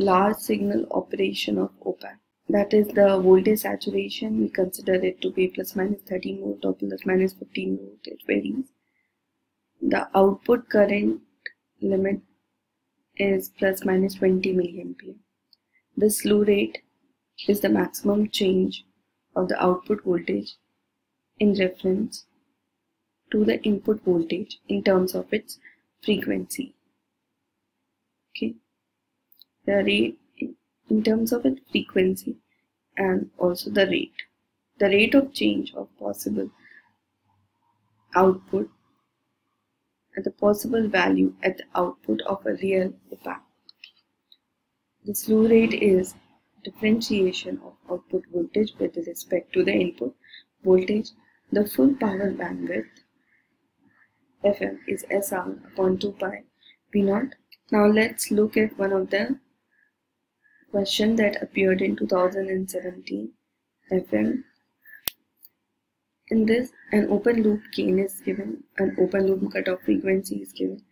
large signal operation of op-amp. That is the voltage saturation. We consider it to be plus minus 13 volt or plus minus 15 volt. It varies. The output current limit is plus minus 20 milliampere. The slew rate is the maximum change of the output voltage in reference to the input voltage in terms of its frequency. Okay, the rate in terms of its frequency and also the rate. The rate of change of possible output at the possible value at the output of a real op-amp. The slew rate is differentiation of output voltage with respect to the input voltage. The full power bandwidth Fm is SR upon 2 pi V naught. Now let's look at one of the question that appeared in 2017 FM. In this, an open loop gain is given, an open loop cutoff frequency is given.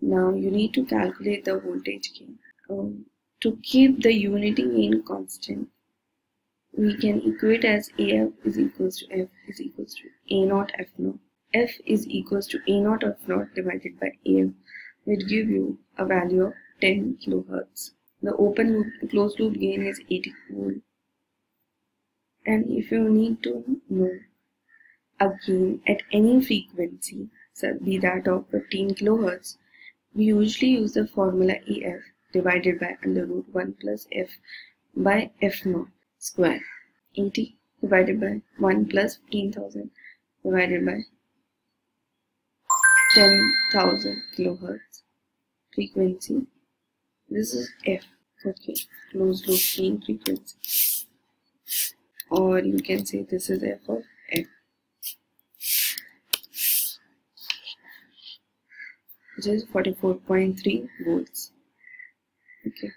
Now you need to calculate the voltage gain. Um, to keep the unity gain constant, we can equate as AF is equals to F is equals to A naught F naught. F is equals to A naught F naught divided by AF, which give you a value of 10 kilohertz. The open loop, closed loop gain is 80 volt. And if you need to know a gain at any frequency, so be that of 15 kilohertz, we usually use the formula EF divided by under root 1 plus F by F naught square. 80 divided by 1 plus 15,000 divided by 10,000 kilohertz frequency this is F okay. Closed loop gain frequency. Or you can say this is F of F which is 44.3 volts. Okay